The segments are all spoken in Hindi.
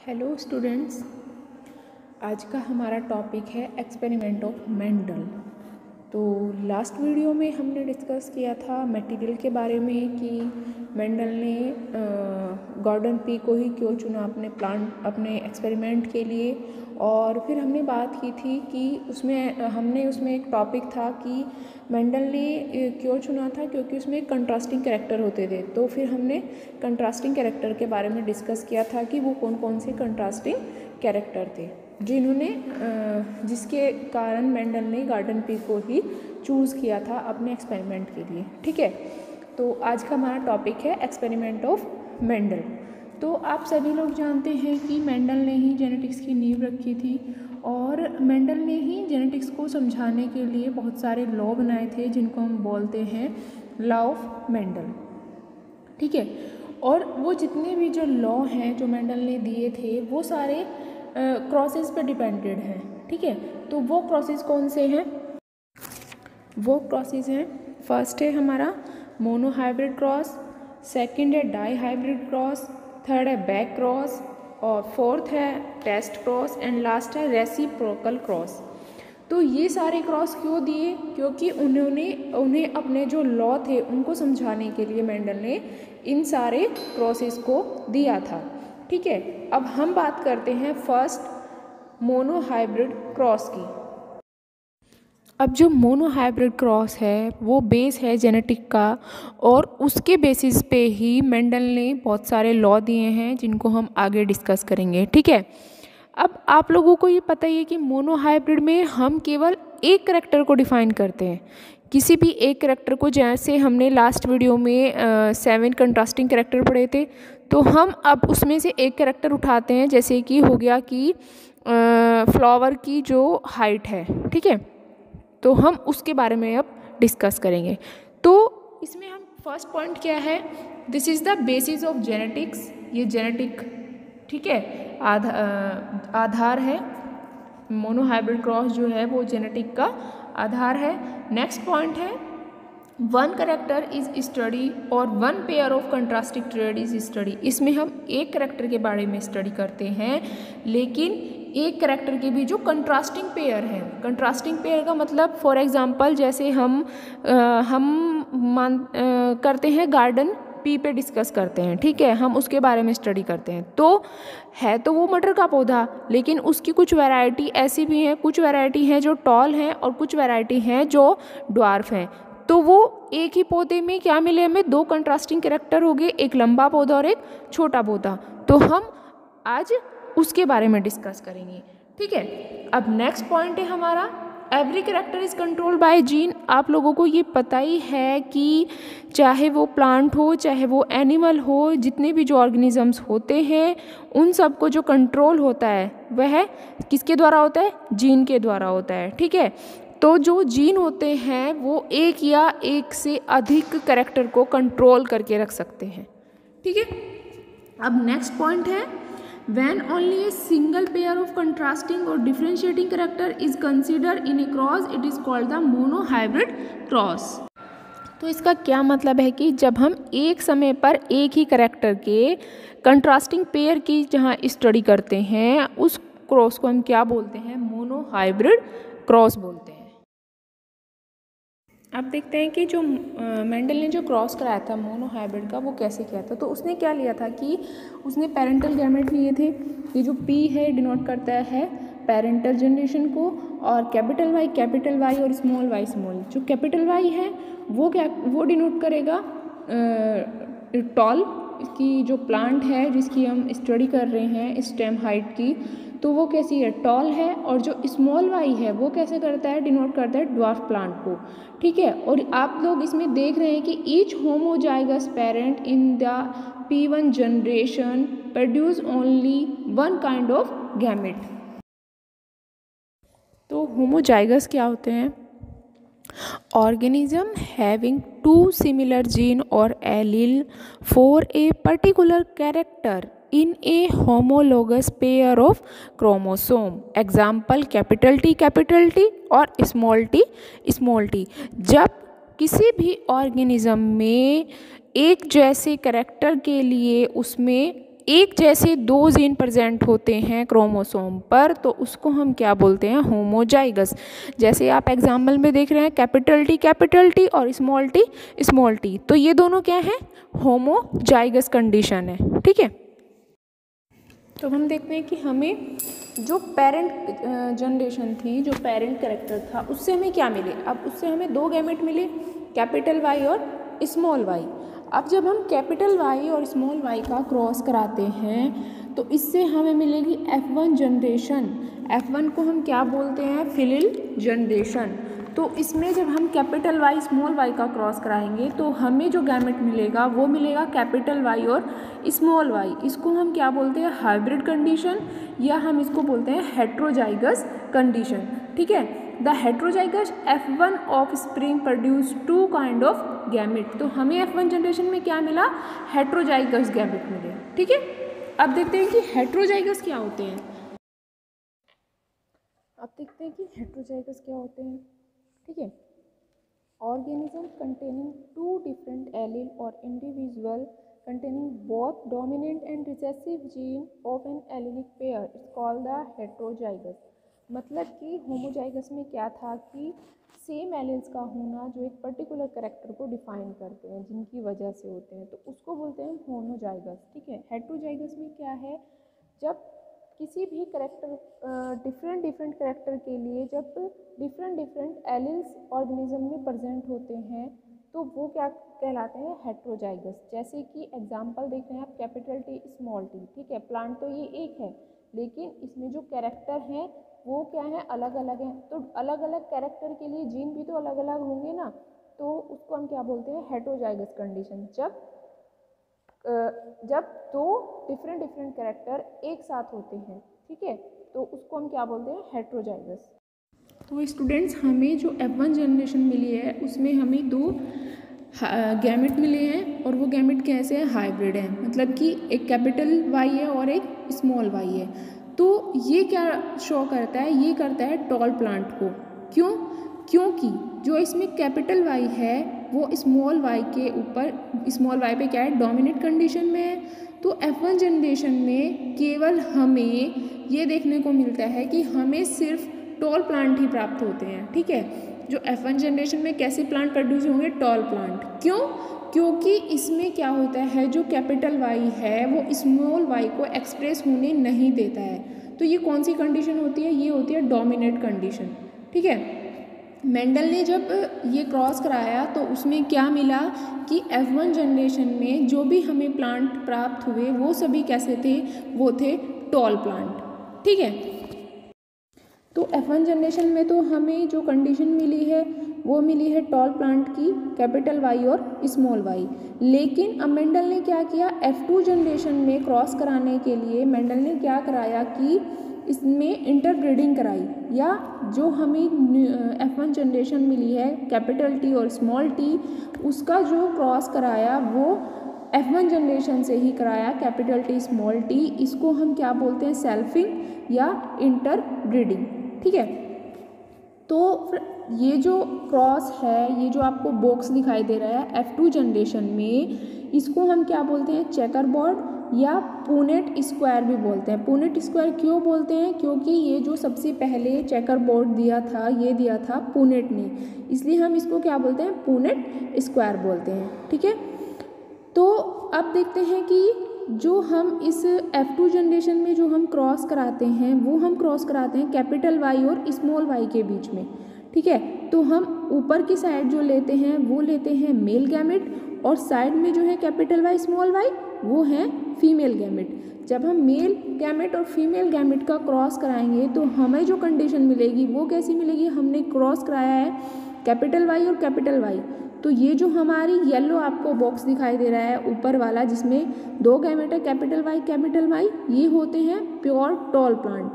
हेलो स्टूडेंट्स आज का हमारा टॉपिक है एक्सपेरिमेंट ऑफ़ मेंडल तो लास्ट वीडियो में हमने डिस्कस किया था मटेरियल के बारे में कि मेंडल ने गॉर्डन पी को ही क्यों चुना अपने प्लांट अपने एक्सपेरिमेंट के लिए और फिर हमने बात की थी कि उसमें, हमने उसमें एक टॉपिक था कि मेंडल ने क्यों चुना था क्योंकि उसमें कंट्रास्टिंग कैरेक्टर होते थे। तो फिर हमने कंट्रास्टिंग कैरेक्टर के बारे में डिस्कस किया था कि वो कौन कौन से कंट्रास्टिंग कैरेक्टर थे। जिन्होंने जिसके कारण मेंडल ने गार्डन पी को ही चूज़ किया था अपने एक्सपेरिमेंट के लिए, ठीक है? तो आज का हमारा टॉपिक है एक्सपेरिमेंट ऑफ़ मेंडल। तो आप सभी लोग जानते हैं कि मेंडल ने ही जेनेटिक्स की नींव रखी थी और मेंडल ने ही जेनेटिक्स को समझाने के लिए बहुत सारे लॉ बनाए थे जिनको हम बोलते हैं लॉ ऑफ़ मेंडल, ठीक है? और वो जितने भी जो लॉ हैं जो मेंडल ने दिए थे, वो सारे क्रॉसेस पर डिपेंडेड है, ठीक है? तो वो क्रॉसेस कौन से हैं? वो क्रॉसेस हैं फ़र्स्ट है हमारा मोनो हाइब्रिड क्रॉस सेकंड है डाई हाइब्रिड क्रॉस थर्ड है बैक क्रॉस और फोर्थ है टेस्ट क्रॉस एंड लास्ट है रेसिप्रोकल क्रॉस तो ये सारे क्रॉस क्यों दिए? क्योंकि उन्होंने, उन्हें अपने जो लॉ थे, उनको समझाने के लिए मेंडल ने इन सारे क्रॉसेस को दिया था। ठीक है, अब हम बात करते हैं फ़र्स्ट मोनोहाइब्रिड क्रॉस की। अब जो मोनोहाइब्रिड क्रॉस है, वो बेस है जेनेटिक का और उसके बेसिस पे ही मेंडल ने बहुत सारे लॉ दिए हैं जिनको हम आगे डिस्कस करेंगे, ठीक है? अब आप लोगों को ये पता ही है कि मोनोहाइब्रिड में हम केवल एक करेक्टर को डिफाइन करते हैं। किसी भी एक करेक्टर को, जैसे हमने लास्ट वीडियो में सेवन कंट्रास्टिंग करेक्टर पढ़े थे तो हम अब उसमें से एक करेक्टर उठाते हैं, जैसे कि हो गया कि फ्लावर की जो हाइट है, ठीक है? तो हम उसके बारे में अब डिस्कस करेंगे। तो इसमें हम फ़र्स्ट पॉइंट क्या है? This is the basis of genetics ये जेनेटिक ठीक है? आधा आधार है। मोनोहाइब्रिड क्रॉस जो है, वो जेनेटिक का आधार है। नेक्स्ट पॉइंट है वन करेक्टर इज़ स्टडी और one pair of contrasting trait is study इसमें हम एक करेक्टर के बारे में स्टडी करते हैं लेकिन एक करेक्टर के भी जो कंट्रास्टिंग पेयर है कंट्रास्टिंग पेयर का मतलब फॉर एग्जांपल जैसे हम आ, हम मान आ, करते हैं गार्डन पी पे डिस्कस करते हैं ठीक है? हम उसके बारे में स्टडी करते हैं। तो है तो वो मटर का पौधा लेकिन उसकी कुछ वैरायटी ऐसी भी हैं कुछ वैरायटी हैं जो टॉल हैं और कुछ वैरायटी हैं जो ड्वार्फ हैं। तो वो एक ही पौधे में क्या मिले हमें? दो कंट्रास्टिंग करेक्टर हो गए, एक लंबा पौधा और एक छोटा पौधा। तो हम आज उसके बारे में डिस्कस करेंगे। ठीक है? अब नेक्स्ट पॉइंट है हमारा। Every character is control by gene आप लोगों को ये पता ही है कि चाहे वो प्लांट हो, चाहे वो एनिमल हो, जितने भी जो ऑर्गेनिजम्स होते हैं, उन सबको जो कंट्रोल होता है, वह किसके द्वारा होता है? जीन के द्वारा होता है। ठीक है? तो जो जीन होते हैं, वो एक या एक से अधिक करेक्टर को कंट्रोल करके रख सकते हैं। ठीक है? अब नेक्स्ट पॉइंट है, when only a single pair of contrasting or differentiating character is considered in a cross, it is called the monohybrid cross. तो इसका क्या मतलब है कि जब हम एक समय पर एक ही करेक्टर के कंट्रास्टिंग पेयर की जहाँ स्टडी करते हैं, उस क्रॉस को हम क्या बोलते हैं? मोनोहाइब्रिड क्रॉस बोलते हैं। अब देखते हैं कि जो मेंडल ने जो क्रॉस कराया था मोनो हाइब्रिड का, वो कैसे किया था? तो उसने क्या लिया था कि उसने पेरेंटल गैमेट लिए थे ये जो पी है डिनोट करता है पेरेंटल जनरेशन को और कैपिटल वाई कैपिटल वाई और स्मॉल वाई स्मॉल जो कैपिटल वाई है, वो क्या, वो डिनोट करेगा टॉल की जो प्लांट है जिसकी हम स्टडी कर रहे हैं स्टेम हाइट की। तो वो कैसी है? टॉल है और जो स्मॉल वाई है, वो कैसे करता है? डिनोट करता है ड्वार्फ प्लांट को। ठीक है? और आप लोग इसमें देख रहे हैं कि each homozygous parent in the P one generation produce only one kind of gamete तो होमोजाइगस क्या होते हैं? Organism having two similar gene or allele for a particular character. In a homologous pair of chromosome. Example, capital T capital T और small t small t. जब किसी भी ऑर्गेनिज्म में एक जैसे करेक्टर के लिए उसमें एक जैसे दो जीन प्रेजेंट होते हैं क्रोमोसोम पर तो उसको हम क्या बोलते हैं? होमोजाइगस जैसे आप एग्ज़ाम्पल में देख रहे हैं कैपिटल टी कैपिटल टी और स्मॉल टी स्मॉल टी तो ये दोनों क्या हैं? होमोजाइगस कंडीशन है. ठीक है? तो हम देखते हैं कि हमें जो पेरेंट जनरेशन थी, जो पेरेंट करेक्टर था, उससे हमें क्या मिले? अब उससे हमें दो गैमेट मिले कैपिटल वाई और स्मॉल वाई अब जब हम कैपिटल वाई और स्मॉल वाई का क्रॉस कराते हैं तो इससे हमें मिलेगी F one generation F one को हम क्या बोलते हैं? फिलिल जनरेशन तो इसमें जब हम कैपिटल वाई, स्मॉल वाई का क्रॉस कराएँगे तो हमें जो गैमेट मिलेगा, वो मिलेगा कैपिटल वाई और स्मॉल वाई। इसको हम क्या बोलते हैं? हाइब्रिड कंडीशन या हम इसको बोलते हैं हेट्रोजाइगस कंडीशन ठीक है? The heterozygous F one offspring produce two kind of gamete तो हमें एफ़ वन जनरेशन में क्या मिला? हेट्रोजाइगस गैमिट मिले। ठीक है? अब देखते हैं कि हेट्रोजाइगस क्या होते हैं। अब देखते हैं कि हेट्रोजाइगस क्या होते हैं। ठीक है? Organism containing two different allele और individual containing both dominant and recessive gene of an allelic pair, it's called the heterozygous. मतलब कि होमोजाइगस में क्या था कि सेम एलिल्स का होना जो एक पर्टिकुलर करेक्टर को डिफाइन करते हैं, जिनकी वजह से होते हैं तो उसको बोलते हैं होमोजाइगस ठीक है? हेट्रोजाइगस में क्या है? जब किसी भी करेक्टर डिफरेंट डिफरेंट करेक्टर के लिए जब डिफरेंट डिफरेंट एलिल्स ऑर्गेनिज्म में प्रेजेंट होते हैं तो वो क्या कहलाते हैं? हेट्रोजाइगस जैसे कि एग्जांपल देख रहे हैं आप कैपिटल टी स्मॉल टी ठीक है? प्लांट तो ये एक है, लेकिन इसमें जो कैरेक्टर हैं, वो क्या है? अलग अलग हैं. तो अलग अलग कैरेक्टर के लिए जीन भी तो अलग अलग होंगे ना? तो उसको हम क्या बोलते हैं? हेट्रोजाइगस कंडीशन जब जब दो डिफरेंट डिफरेंट कैरेक्टर एक साथ होते हैं, ठीक है? तो उसको हम क्या बोलते हैं? हेट्रोजाइगस तो स्टूडेंट्स हमें जो एफ़ वन जनरेशन मिली है, उसमें हमें दो गैमेट मिले हैं और वो गैमेट कैसे हैं? हाइब्रिड है। मतलब कि एक कैपिटल वाई है और एक स्मॉल वाई है। तो ये क्या शो करता है? ये करता है टॉल प्लांट को। क्यों? क्योंकि जो इसमें कैपिटल वाई है वो स्मॉल वाई के ऊपर स्मॉल वाई पे क्या है? डोमिनेट कंडीशन में है। तो एफ़ वन जनरेशन में केवल हमें ये देखने को मिलता है कि हमें सिर्फ़ टॉल प्लांट ही प्राप्त होते हैं, ठीक है? जो एफ़ वन जनरेशन में कैसे प्लांट प्रोड्यूस होंगे? टॉल प्लांट क्यों? क्योंकि इसमें क्या होता है? जो कैपिटल वाई है, वो स्मॉल वाई को एक्सप्रेस होने नहीं देता है। तो ये कौन सी कंडीशन होती है? ये होती है डोमिनेट कंडीशन ठीक है? मेंडल ने जब ये क्रॉस कराया तो उसमें क्या मिला कि एफ़ वन जनरेशन में जो भी हमें प्लांट प्राप्त हुए, वो सभी कैसे थे? वो थे टॉल प्लांट ठीक है? तो एफ़ वन जनरेशन में तो हमें जो कंडीशन मिली है, वो मिली है टॉल प्लांट की कैपिटल वाई और स्मॉल वाई लेकिन अब मेंडल ने क्या किया? एफ़ टू जनरेशन में क्रॉस कराने के लिए मेंडल ने क्या कराया कि इसमें इंटरब्रीडिंग कराई या जो हमें एफ़ वन जनरेशन मिली है कैपिटल टी और स्मॉल टी उसका जो क्रॉस कराया, वो एफ़ वन जनरेशन से ही कराया कैपिटल टी स्मॉल टी इसको हम क्या बोलते हैं सेल्फिंग या इंटर ब्रीडिंग ठीक है? तो ये जो क्रॉस है, ये जो आपको बॉक्स दिखाई दे रहा है एफ़ टू जनरेशन में, इसको हम क्या बोलते हैं चेकर बोर्ड या पूनेट स्क्वायर भी बोलते हैं। पूनेट स्क्वायर क्यों बोलते हैं? क्योंकि ये जो सबसे पहले चेकर बोर्ड दिया था, ये दिया था पूनेट ने। इसलिए हम इसको क्या बोलते हैं? पूनेट स्क्वायर बोलते हैं, ठीक है? तो अब देखते हैं कि जो हम इस एफ़ टू जनरेशन में जो हम क्रॉस कराते हैं, वो हम क्रॉस कराते हैं कैपिटल वाई और स्मॉल वाई के बीच में, ठीक है? तो हम ऊपर की साइड जो लेते हैं, वो लेते हैं मेल गैमेट और साइड में जो है कैपिटल वाई स्मॉल वाई वो है फीमेल गैमेट जब हम मेल गैमेट और फीमेल गैमेट का क्रॉस कराएँगे तो हमें जो कंडीशन मिलेगी, वो कैसी मिलेगी? हमने क्रॉस कराया है कैपिटल वाई और कैपिटल वाई तो ये जो हमारी येलो आपको बॉक्स दिखाई दे रहा है, ऊपर वाला, जिसमें दो गैमेट है कैपिटल वाई कैपिटल वाई ये होते हैं प्योर टॉल प्लांट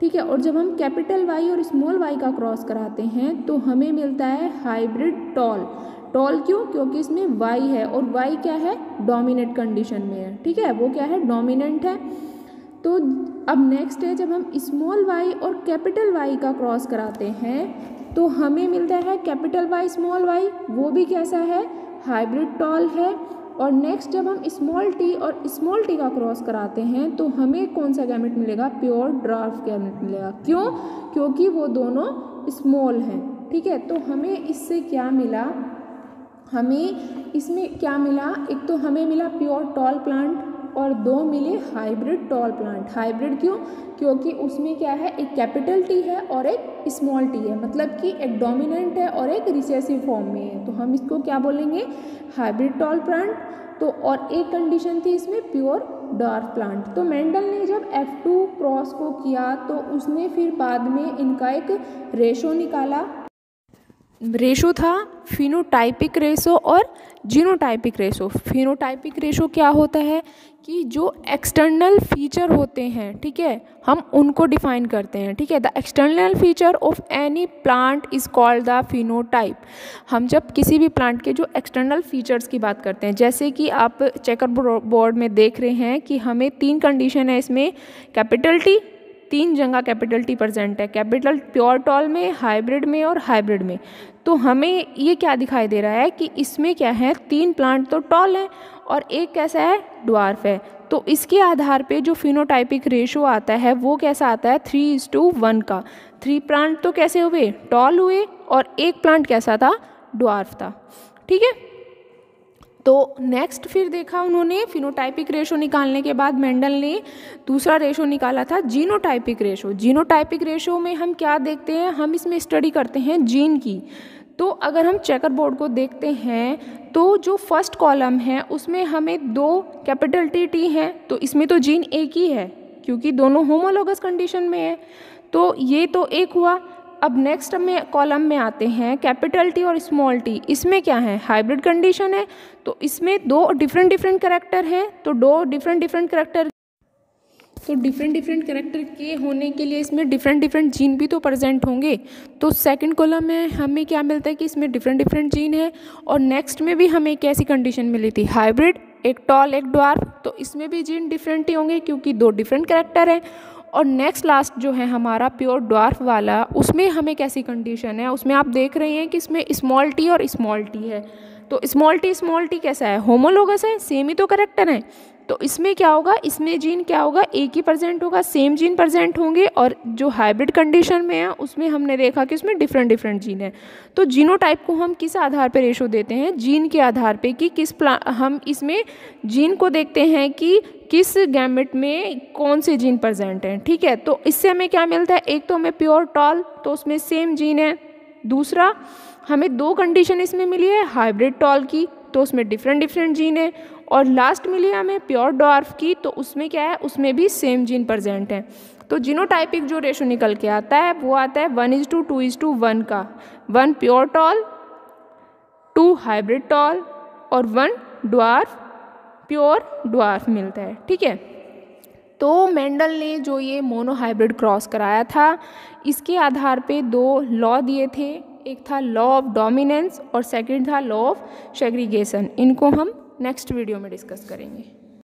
ठीक है? और जब हम कैपिटल वाई और स्मॉल वाई का क्रॉस कराते हैं तो हमें मिलता है हाइब्रिड टॉल टॉल क्यों? क्योंकि इसमें वाई है और वाई क्या है? डोमिनेट कंडीशन में है। ठीक है? वो क्या है? डोमिनेंट है। तो अब नेक्स्ट है, जब हम स्मॉल वाई और कैपिटल वाई का क्रॉस कराते हैं तो हमें मिलता है कैपिटल वाई स्मॉल वाई वो भी कैसा है? हाइब्रिड टॉल है। और नेक्स्ट जब हम स्मॉल टी और स्मॉल टी का क्रॉस कराते हैं तो हमें कौन सा गैमेट मिलेगा? प्योर ड्राफ्ट गैमेट मिलेगा। क्यों? क्योंकि वो दोनों स्मॉल हैं। ठीक है? तो हमें इससे क्या मिला? हमें इसमें क्या मिला? एक तो हमें मिला प्योर टॉल प्लांट और दो मिले हाइब्रिड टॉल प्लांट हाइब्रिड क्यों? क्योंकि उसमें क्या है? एक कैपिटल टी है और एक स्मॉल टी है. मतलब कि एक डोमिनेंट है और एक रिसेसिव फॉर्म में है. तो हम इसको क्या बोलेंगे? हाइब्रिड टॉल प्लांट तो और एक कंडीशन थी इसमें प्योर डार्क प्लांट तो मेंडल ने जब F2 क्रॉस को किया तो उसने फिर बाद में इनका एक रेशो निकाला. रेशो था फिनोटाइपिक रेशो और जीनोटाइपिक रेशो। फिनोटाइपिक रेशो क्या होता है कि जो एक्सटर्नल फीचर होते हैं, ठीक है, हम उनको डिफाइन करते हैं, ठीक है? The external feature of any plant is called the phenotype हम जब किसी भी प्लांट के जो एक्सटर्नल फीचर्स की बात करते हैं, जैसे कि आप चेकर बोर्ड में देख रहे हैं कि हमें तीन कंडीशन है इसमें कैपिटल टी तीन जगह कैपिटल टी प्रजेंट है, कैपिटल प्योर टॉल में, हाइब्रिड में और हाइब्रिड में। तो हमें ये क्या दिखाई दे रहा है कि इसमें क्या है, तीन प्लांट तो टॉल है और एक कैसा है, ड्वार्फ है। तो इसके आधार पे जो फिनोटाइपिक रेशो आता है, वो कैसा आता है, थ्री इज़ टू वन का। थ्री प्लांट तो कैसे हुए, टॉल हुए और एक प्लांट कैसा था, ड्वार्फ था। ठीक है? तो नेक्स्ट फिर देखा उन्होंने फिनोटाइपिक रेशो निकालने के बाद मेंडल ने दूसरा रेशो निकाला था जीनोटाइपिक रेशो जीनोटाइपिक रेशो में हम क्या देखते हैं? हम इसमें स्टडी करते हैं जीन की। तो अगर हम चेकर बोर्ड को देखते हैं तो जो फ़र्स्ट कॉलम है, उसमें हमें दो कैपिटल टी टी हैं। तो इसमें तो जीन एक ही है, क्योंकि दोनों होमोलोगस कंडीशन में है। तो ये तो एक हुआ। अब नेक्स्ट में कॉलम में आते हैं कैपिटल टी और स्मॉल टी इसमें क्या है? हाइब्रिड कंडीशन है तो इसमें दो डिफरेंट डिफरेंट करेक्टर हैं तो दो डिफरेंट डिफरेंट करेक्टर तो डिफरेंट डिफरेंट करेक्टर के होने के लिए इसमें डिफरेंट डिफरेंट जीन भी तो प्रेजेंट होंगे। तो सेकंड कॉलम में हमें क्या मिलता है कि इसमें डिफरेंट डिफरेंट जीन है, और नेक्स्ट में भी हमें एक ऐसी कंडीशन मिली थी हाइब्रिड एक टॉल एक ड्वार्फ तो इसमें भी जीन डिफरेंट ही होंगे, क्योंकि दो डिफरेंट करेक्टर हैं और नेक्स्ट लास्ट जो है हमारा प्योर ड्वार्फ वाला, उसमें हमें कैसी कंडीशन है? उसमें आप देख रहे हैं कि इसमें स्मॉल टी और स्मॉल टी है। तो स्मॉल टी स्मॉल टी कैसा है? होमोलोगस है? सेम ही तो करेक्टर है। तो इसमें क्या होगा? इसमें जीन क्या होगा? एक ही परसेंट होगा सेम जीन परसेंट होंगे और जो हाइब्रिड कंडीशन में है, उसमें हमने देखा कि उसमें डिफरेंट डिफरेंट जीन है। तो जीनो टाइप को हम किस आधार पर रेशो देते हैं? जीन के आधार पे कि किस प्ला हम इसमें जीन को देखते हैं कि किस गैमेट में कौन से जीन प्रजेंट हैं, ठीक है? तो इससे हमें क्या मिलता है? एक तो हमें प्योर टॉल तो उसमें सेम जीन है। दूसरा, हमें दो कंडीशन इसमें मिली है, हाइब्रिड टॉल की तो उसमें डिफरेंट डिफरेंट जीन है, और लास्ट मिली है हमें प्योर डॉर्फ की तो उसमें क्या है? उसमें भी सेम जीन प्रजेंट है। तो जीनोटाइपिक जो रेशो निकल के आता है, वो आता है one is to two is to, one का। One pure tall, two hybrid tall, और वन ड्वार्फ प्योर ड्वार्फ मिलता है, ठीक है? तो मेंडल ने जो ये मोनोहाइब्रिड क्रॉस कराया था, इसके आधार पे दो लॉ दिए थे। एक था लॉ ऑफ़ डोमिनेंस और सेकंड था लॉ ऑफ़ सेग्रीगेशन। इनको हम नेक्स्ट वीडियो में डिस्कस करेंगे।